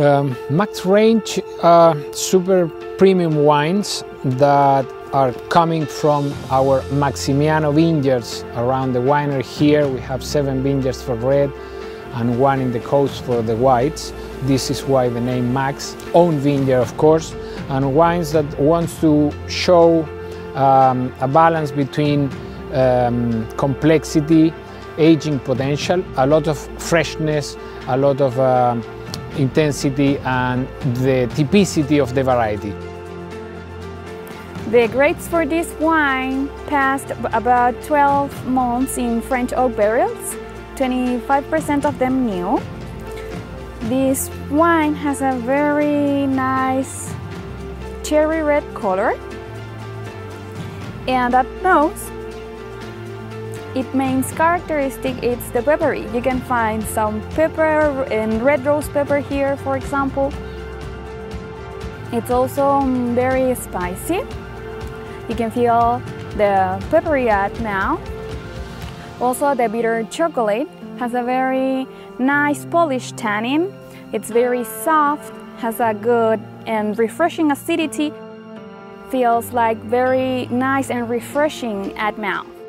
Um, Max range super premium wines that are coming from our Maximiano vineyards around the winery here. We have seven vineyards for red and one in the coast for the whites. This is why the name Max, own vineyard of course, and wines that wants to show um, a balance between um, complexity, aging potential, a lot of freshness, a lot of um, intensity and the typicity of the variety. The grapes for this wine passed about 12 months in French oak barrels, 25% of them new. This wine has a very nice cherry red color and that nose its main characteristic is the peppery. You can find some pepper and red rose pepper here, for example. It's also um, very spicy. You can feel the peppery at now. Also, the bitter chocolate has a very nice polished tannin. It's very soft, has a good and refreshing acidity. Feels like very nice and refreshing at mouth.